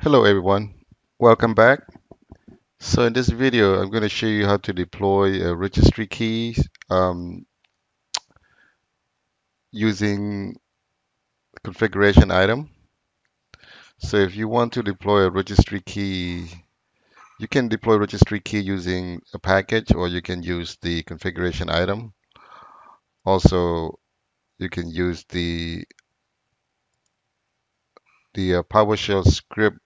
Hello everyone, welcome back. So in this video, I'm going to show you how to deploy a registry key um, using configuration item. So if you want to deploy a registry key, you can deploy registry key using a package or you can use the configuration item. Also, you can use the the uh, PowerShell script.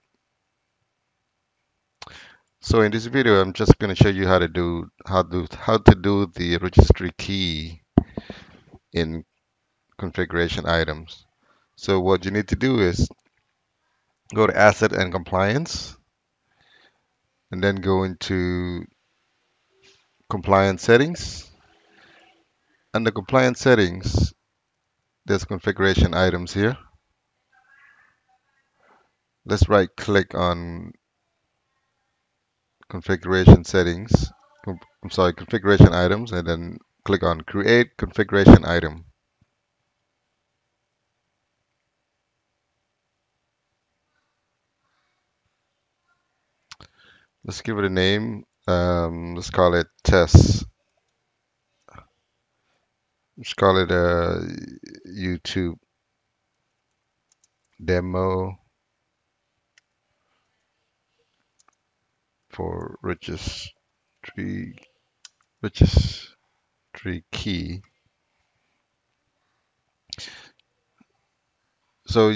So in this video, I'm just going to show you how to do how to how to do the registry key in configuration items. So what you need to do is go to asset and compliance and then go into compliance settings. Under compliance settings, there's configuration items here. Let's right click on configuration settings. I'm sorry, configuration items and then click on create configuration item. Let's give it a name. Um, let's call it test. Let's call it a YouTube demo for registry registry key. So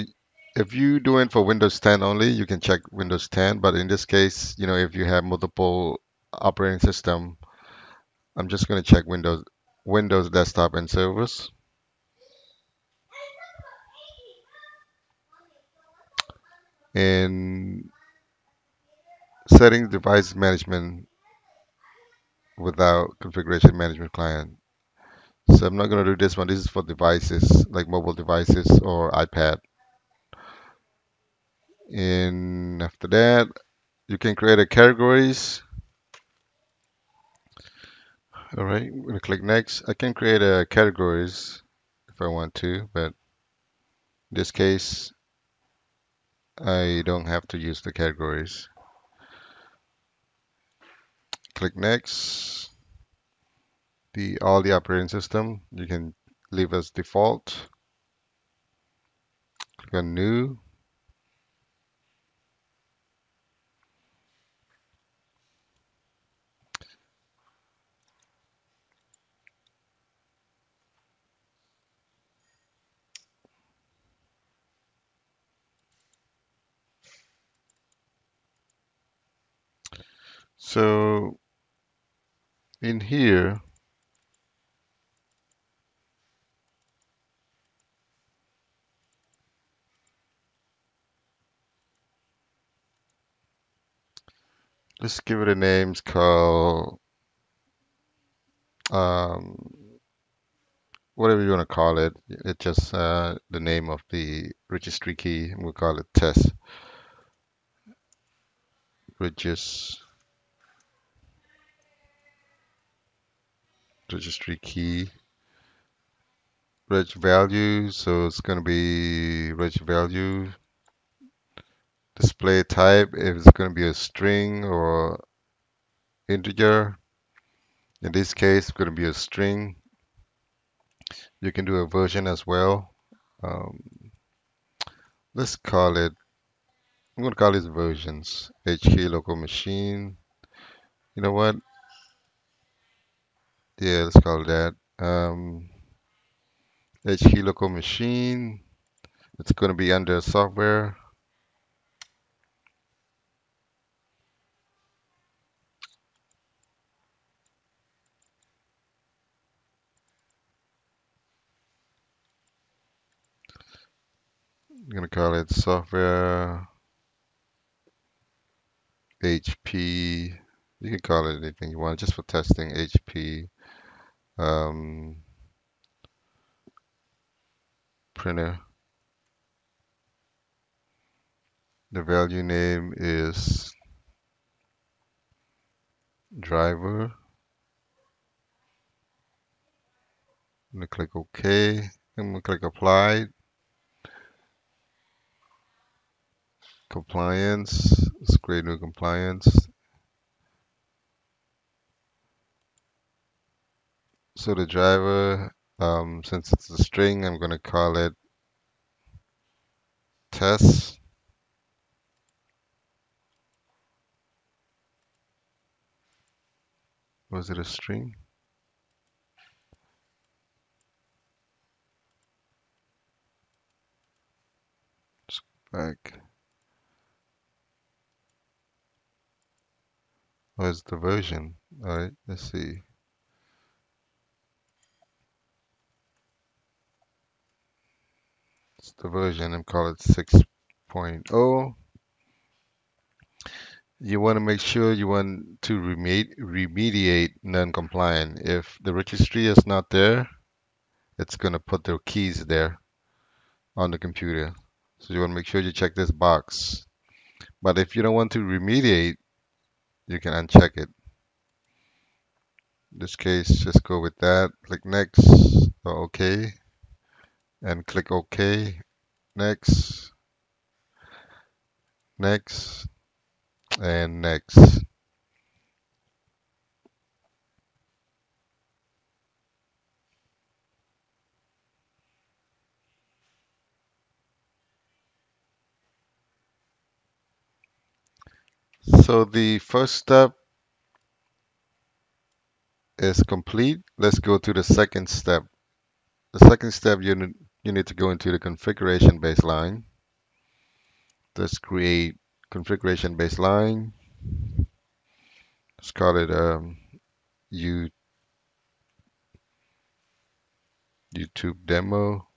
if you do it for Windows 10 only, you can check Windows 10. But in this case, you know, if you have multiple operating system, I'm just going to check Windows Windows Desktop and Servers. In settings device management without configuration management client. So I'm not going to do this one. This is for devices like mobile devices or iPad. And after that, you can create a categories. All right, I'm going to click next. I can create a categories if I want to, but in this case, I don't have to use the categories. Click next. The all the operating system you can leave as default. Click on new. So in here, let's give it a name. Called um, whatever you want to call it. It's just uh, the name of the registry key. We'll call it test regis registry key reg value. So it's going to be reg value display type if it's going to be a string or integer. In this case, it's going to be a string. You can do a version as well. Um, let's call it, I'm going to call this versions, HK local machine. You know what? Yeah, let's call that. Um, HK local machine. It's going to be under software. I'm going to call it software HP. You can call it anything you want, just for testing HP um, printer. The value name is driver. I'm to click OK. I'm to click apply. compliance. Let's create new compliance. So the driver, um, since it's a string, I'm going to call it test. Was it a string? Let's go back. Where's the version? All right, let's see. It's the version, I'm call it 6.0. You want to make sure you want to remedi remediate non-compliant. If the registry is not there, it's going to put the keys there on the computer. So you want to make sure you check this box. But if you don't want to remediate, you can uncheck it. In this case, just go with that. Click next or OK. And click OK. Next. Next. And next. So the first step is complete. Let's go to the second step. The second step, you need, you need to go into the configuration baseline. Let's create configuration baseline. Let's call it um, YouTube demo.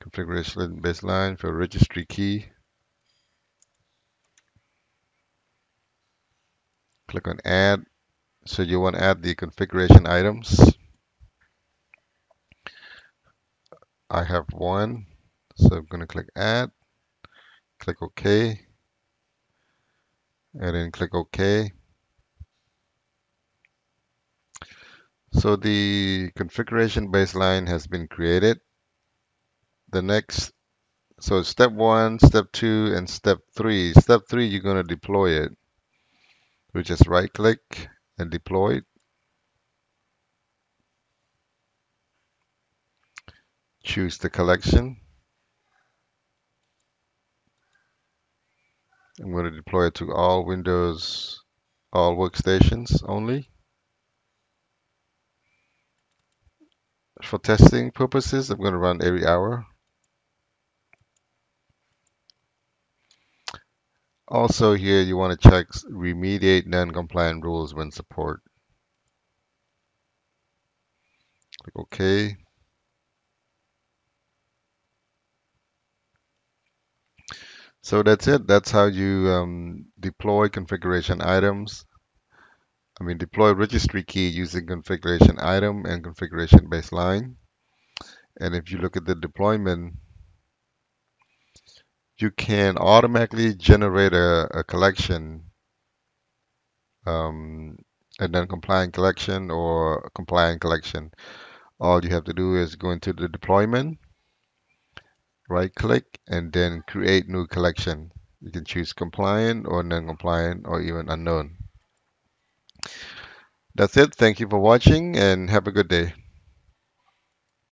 Configuration baseline for registry key. Click on add. So you want to add the configuration items. I have one. So I'm going to click add, click OK, and then click OK. So the configuration baseline has been created. The next, so step one, step two, and step three. Step three, you're going to deploy it. We just right click and deploy it. Choose the collection. I'm going to deploy it to all Windows, all workstations only. For testing purposes, I'm going to run every hour. Also here, you want to check remediate non-compliant rules when support. Click OK. So that's it. That's how you um, deploy configuration items. I mean, deploy registry key using configuration item and configuration baseline. And if you look at the deployment, you can automatically generate a, a collection, um, a non-compliant collection or compliant collection. All you have to do is go into the deployment, right click, and then create new collection. You can choose compliant or non-compliant or even unknown. That's it. Thank you for watching and have a good day.